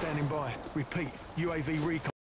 standing by. Repeat, UAV recon.